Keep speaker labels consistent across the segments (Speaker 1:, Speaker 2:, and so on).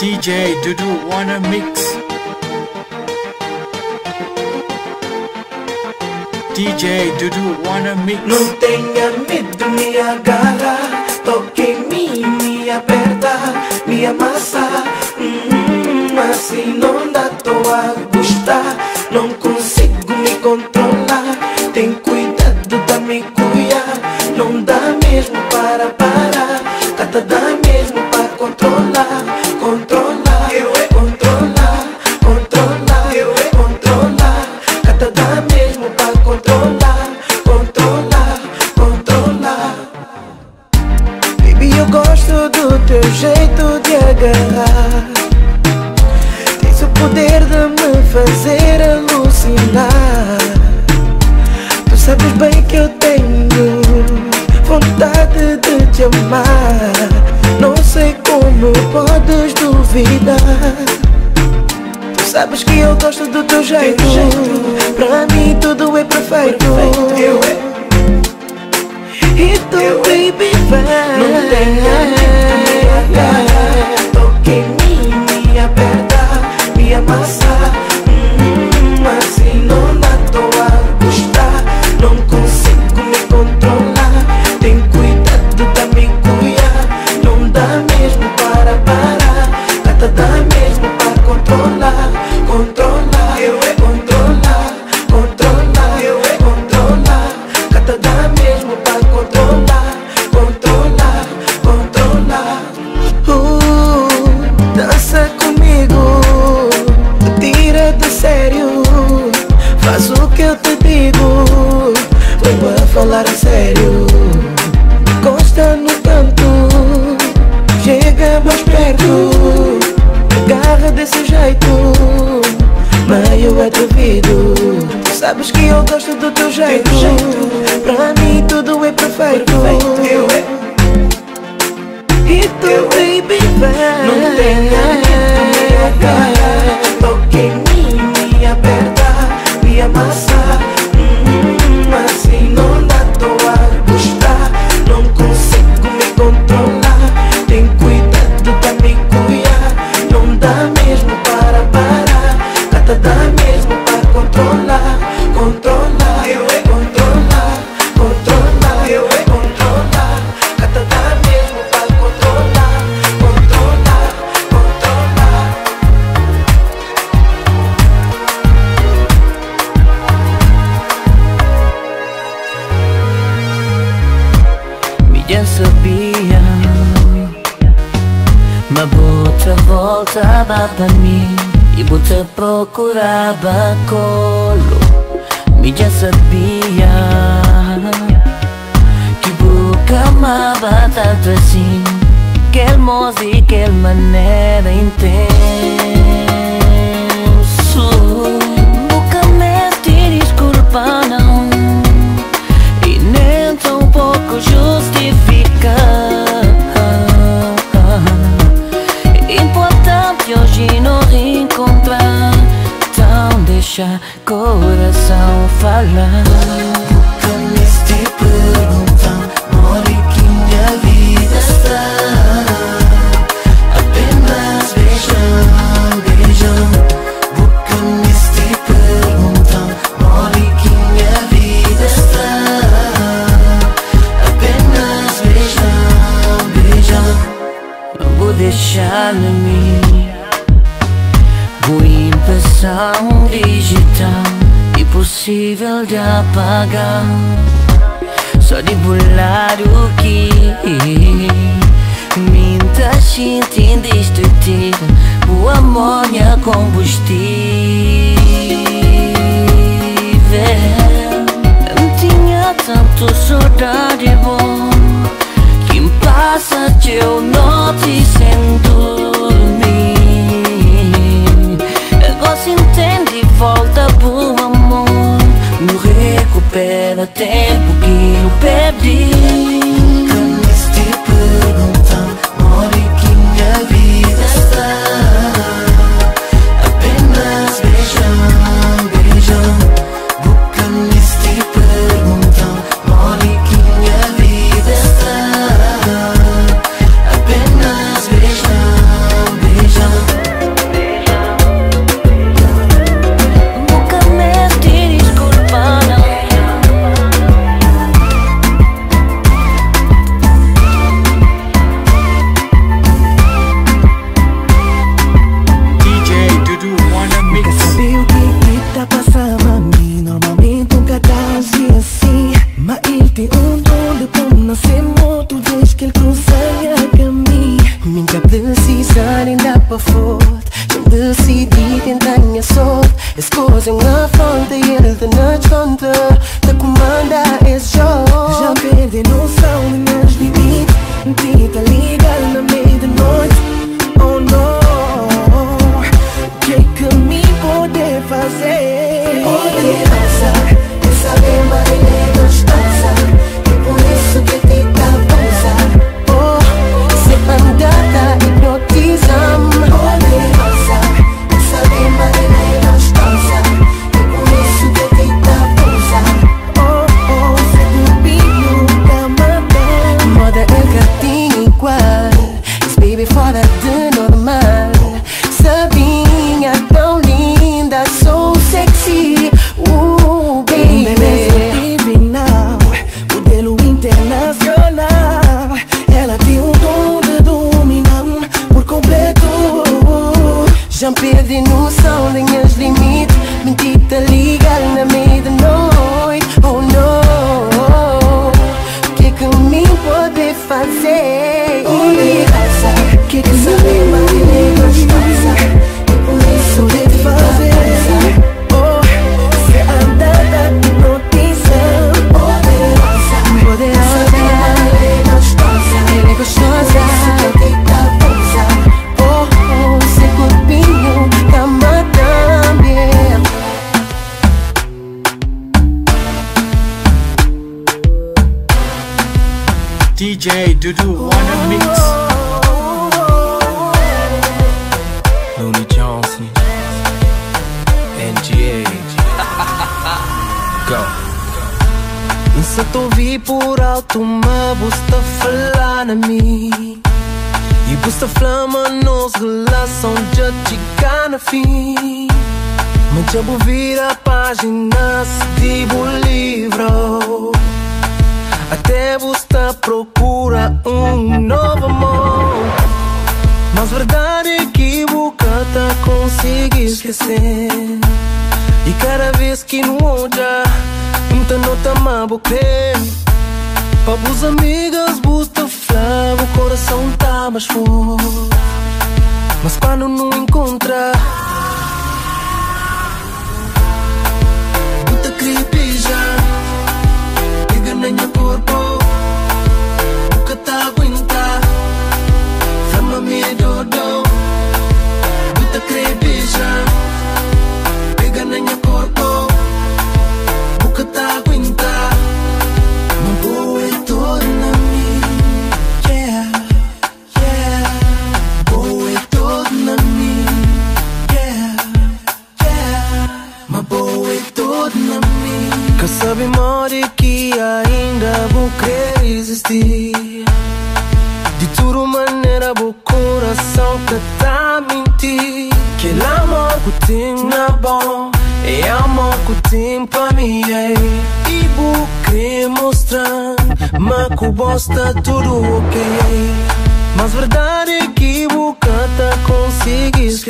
Speaker 1: DJ Dudu wanna mix? DJ Dudu wanna mix?
Speaker 2: Não tenha medo, me agarra. Toque em mim, me aperta Me amassa. Hum, Assim não dá, tô a gostar Não consigo me controlar. Tem cuidado da me cuidar Não dá mesmo para parar. Cata dá mesmo que eu tenho vontade de te amar. Não sei como podes duvidar. Tu sabes que eu gosto do teu jeito. Pra mim tudo é perfeito. Eu é e tu, baby, vai. Não tenha medo, me Toque em mim, me aperta, me amassa Sabes que eu gosto do teu
Speaker 3: voltava pra mim E você procurava colo já sabia Que boca amava tanto assim Que moço e que maneira intenso Boca me te desculpa não e nem tão pouco justifica. Coração falar. Apagar. Só de bular o que Minta gente indestrutível. O amor é combustível tinha tanto saudade bom Quem passa teu noite sem
Speaker 1: DJ Dudu wanna mix.
Speaker 4: Looney Johnson, NGA. Go.
Speaker 5: Ouvi por alto, mas busta falar na mim E busta flama nos relação já chegar na fim Mas já vou vir a página de o livro Até busta procura um novo amor. Mas verdade é que boca tá consegui esquecer. E cada vez que não olha Muita nota má crer Para os amigas busta flava O coração tá mais forte. Mas quando não encontra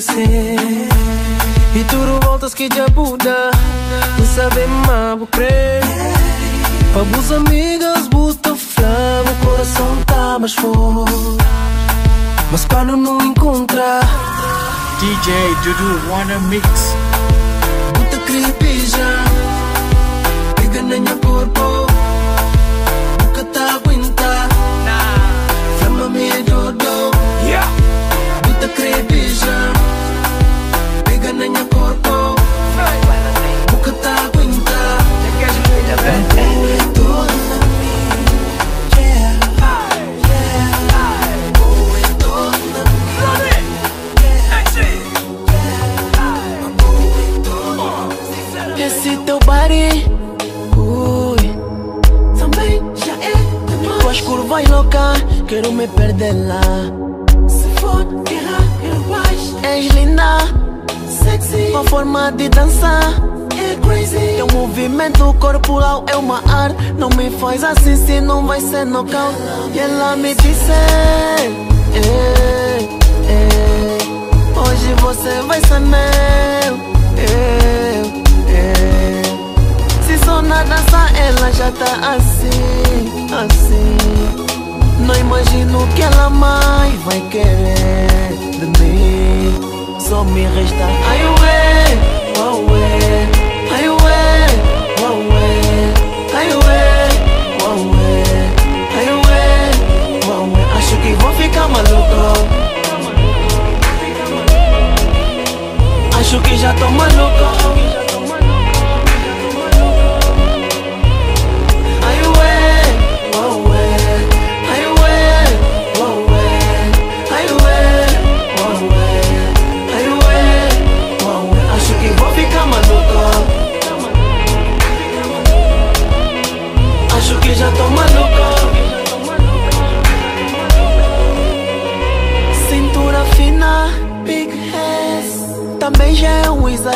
Speaker 5: esquecer E tudo voltas que já muda Não sabe mais vou crer para os amigas, buta flama, o coração tá mais forte. Mas quando não encontra,
Speaker 1: DJ Dudu wanna mix.
Speaker 5: buta cripija, pega na minha corpo, nunca tá aguenta.
Speaker 6: Curvas loucas Quero me perder lá
Speaker 5: se for guerra, eu.
Speaker 6: És linda
Speaker 5: Sexy,
Speaker 6: Tua forma de dançar
Speaker 5: é crazy.
Speaker 6: Teu movimento corporal é uma arte Não me faz assim se não vai ser nocaute E ela me disse "Ei, ei, Hoje você vai ser meu eu, eu. Se só na dança ela já tá assim, assim Não imagino que ela mais vai querer de mim. Só me resta Ai ué, ué, ué Ai ué, ué, ué Ai ué, ué, ué Ai ué, ué, ué. Acho que vou ficar maluco. Acho que já tô maluco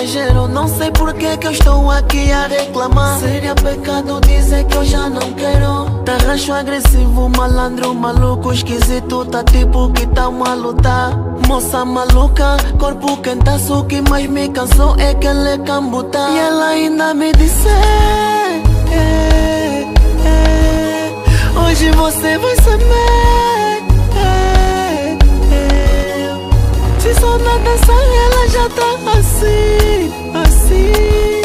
Speaker 6: exagero Não sei por que que eu estou aqui a reclamar. Seria pecado dizer que eu já não quero. Tá rancho agressivo, malandro, maluco, esquisito Tá tipo que tá uma lutar Moça maluca, corpo quentaço O que mais me cansou é que ela é cambuta. E ela ainda me disse "É, é, Hoje você vai saber já tá assim, assim.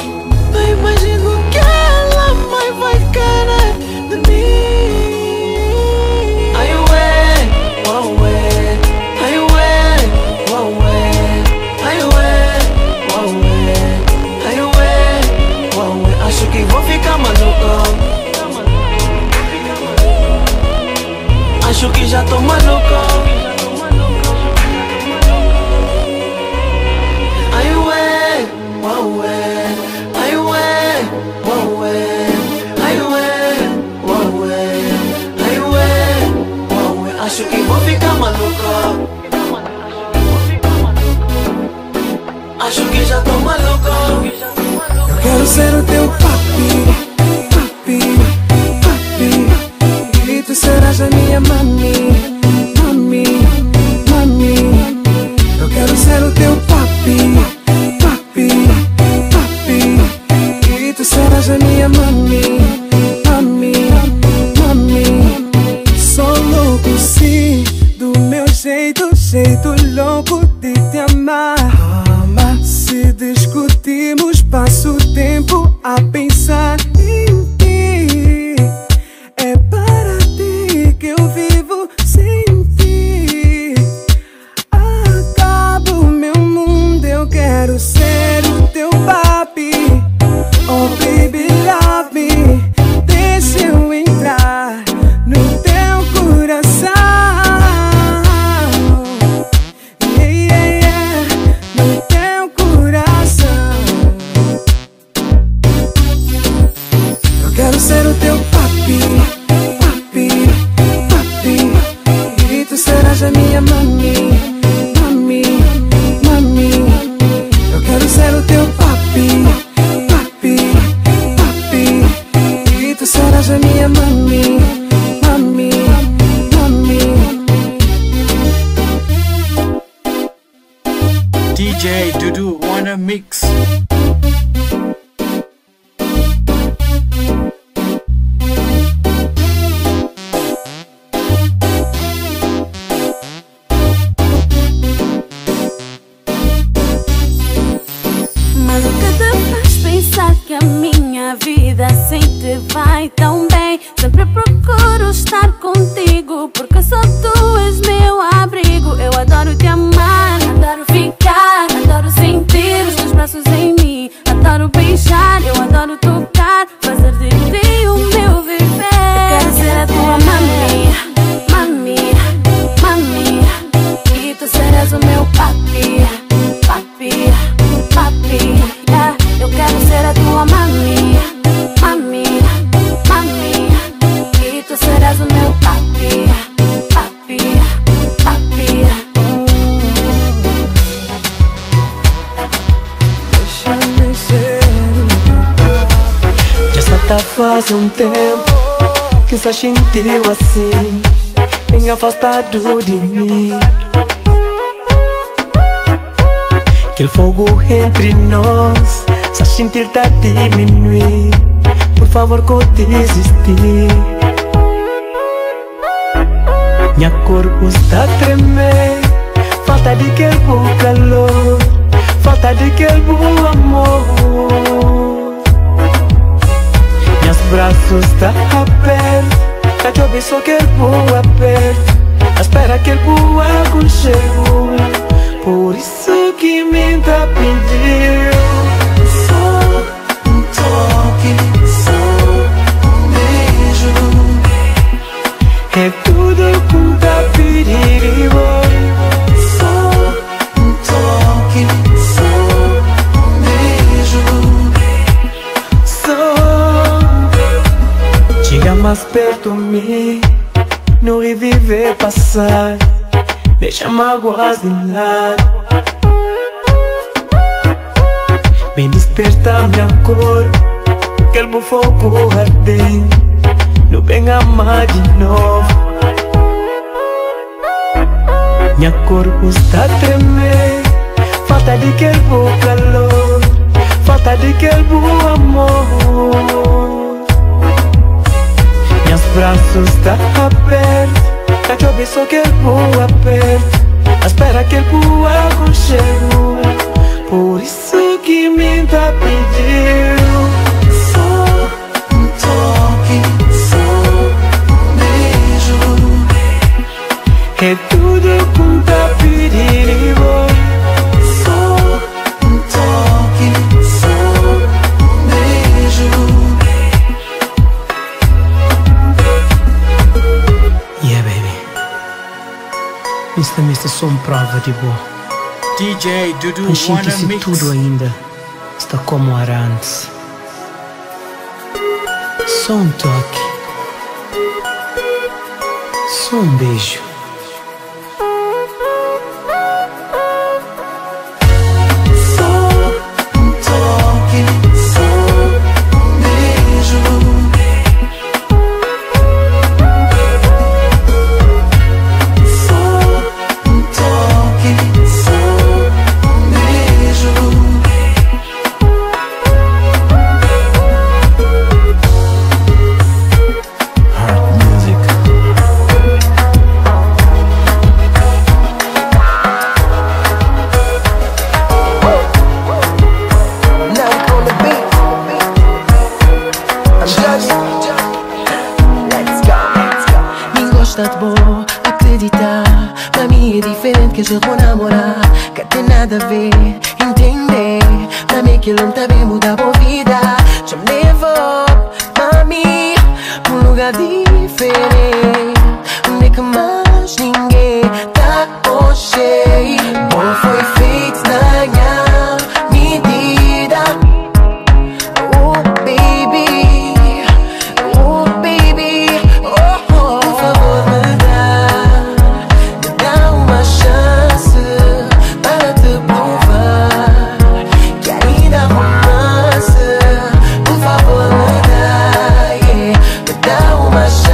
Speaker 6: Não imagino que ela mais vai querer de mim. Ai ué, ué, ué. Ai ué, ué, ué. Ai ué, ué, ué. Ai ué, ué, ué. Acho que vou ficar maluco Acho que já tô maluco maluco Acho que já tô maluco
Speaker 7: Eu quero ser o teu papi,
Speaker 8: bem? Sempre procuro estar contigo, porque só tu és meu abrigo. Eu adoro te amar,
Speaker 6: faz um tempo Que só sentiu assim Bem afastado de mim. Aquele fogo entre nós Só sentir tá diminuir. Por favor, que eu desisti Minha corpo está a tremer. Falta de que o calor.
Speaker 9: Que braços está aperto Já te ouvi só quer voar perto Espera que o buraco chegou Por isso que me tá pediu Só um toque, só um beijo É tudo com tá pedindo mas perto-me No reviver passar Deixa mágoas de lado. Vem despertar minha cor Aquele foco ardente No bem amar de novo. Minha cor custa tremer Falta de que calor Falta de que amor. Meus braços tá abertos Tá te só que vou aperto Espera que o aconchego. Por isso que me tá pedindo Só um toque, só um beijo. É tudo com tá pedindo
Speaker 2: esta som prova de boa.
Speaker 1: DJ Dudu
Speaker 2: Enxergue
Speaker 1: se
Speaker 2: tudo ainda está como era antes. Só um toque. Só um beijo.
Speaker 5: dá uma chance.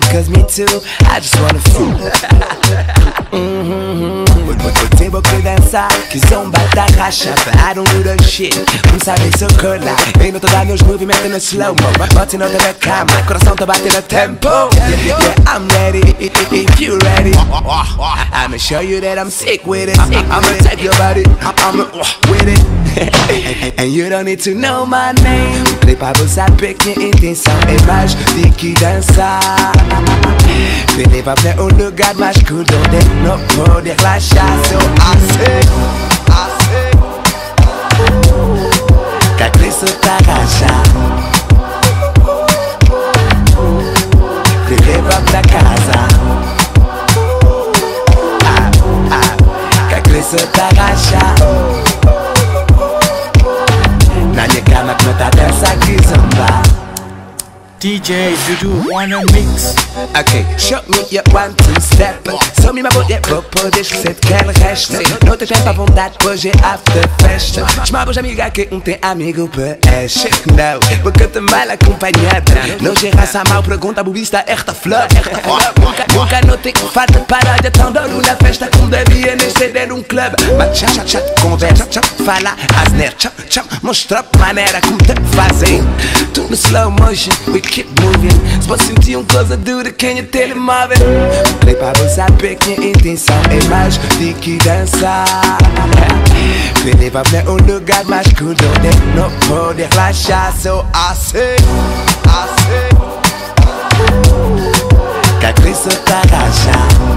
Speaker 9: too, cause me too, I just wanna fool.
Speaker 10: Table que dançar, que zomba da caixa But I don't do the shit, não sabem seu curla Vem no toda meus movimentos no slow-mo. Bote nota na cama, coração tá batendo tempo. Yeah, yeah, I'm ready, if you ready. I'ma show you that I'm sick with it. I'ma take your body, I'ma with it. And you don't need to know my name. Play pra você a pequena intenção É mais de que dançar they live up there, oh look at my school, don't they not go the clash, so I say, I say, Kakriso Takasha. They live up the casa. Kakriso Takasha. Oh.
Speaker 1: DJ Dudu wanna mix.
Speaker 10: Ok, show me your one two step. Só me mulher, vou poder esquecer de quer resta Não tem tempo à vontade, hoje é after festa Chamamos amiga que um tem amigo peixe Não, porque também acompanhada Não tem raça mal, pergunta bubista, esta flor. Nunca, nunca não tem falta paródia Tão duro na festa. Como devia nem ser um clube Mas chat, chat, conversa, chat, fala asner Chat, chat, mostra maneira como te fazem Tudo slow motion, we keep moving. Se você sentir uma coisa dura, quem é telemóvel Falei pra você saber que minha intenção é mais de que dançar Me levar pra um lugar mais cool Onde não pode relaxar So I say, I say. Que a Cristo tá rachar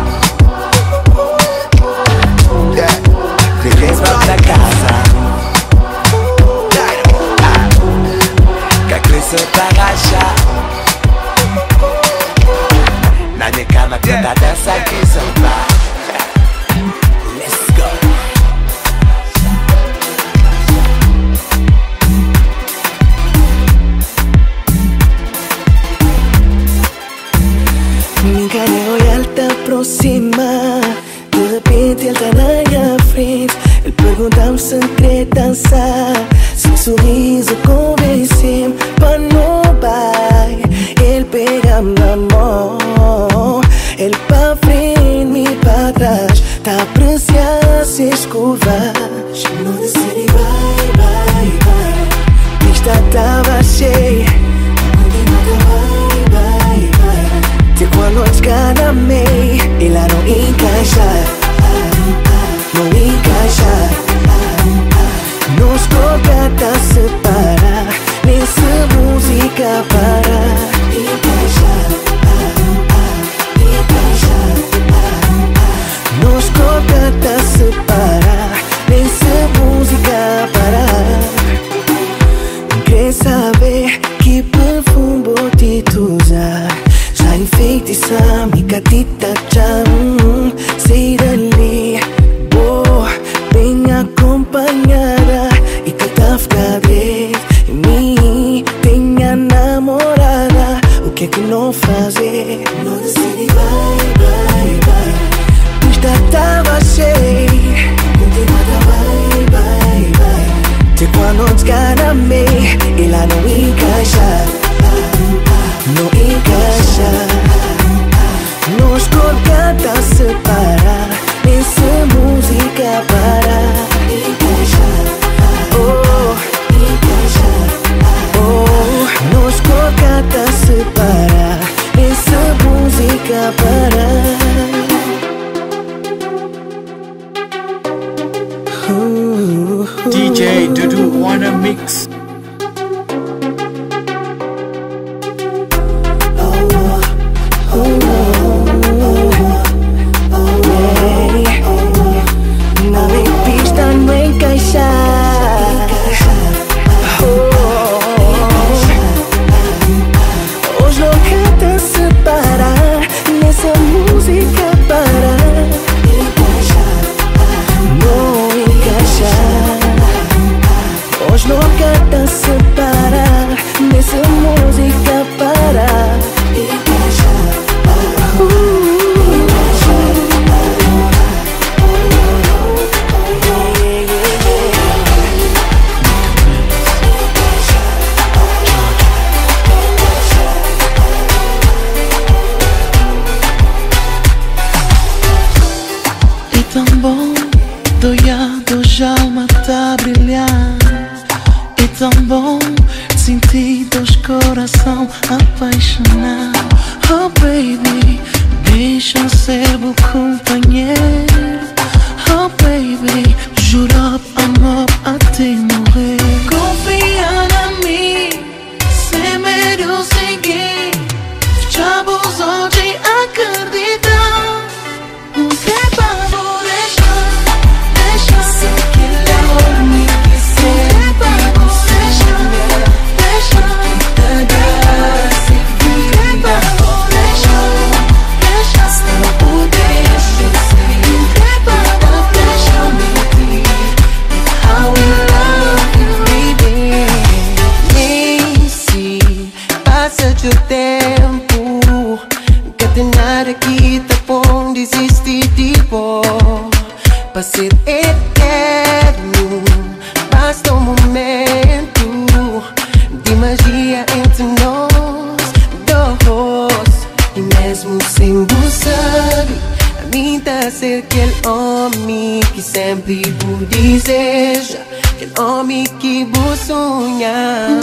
Speaker 2: Caminta ser
Speaker 5: aquele homem que sempre por deseja Aquele homem que
Speaker 2: vou
Speaker 5: sonhar.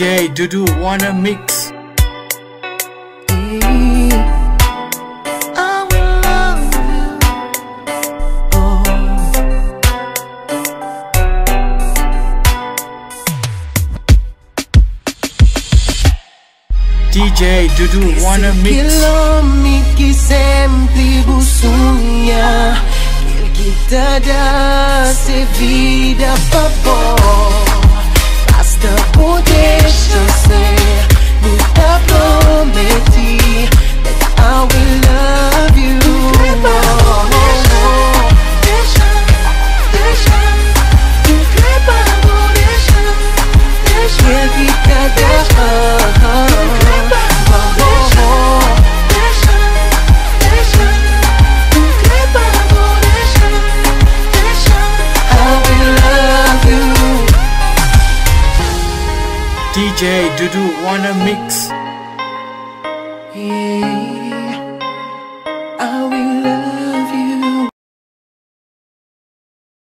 Speaker 1: DJ Dudu Wanna Mix.
Speaker 5: Oh.
Speaker 1: DJ Dudu wanna mix.
Speaker 5: Kilomik sempre busunya. Kita da se vida Просто будешь счастлив, не в памяти That's all we love
Speaker 1: wanna mix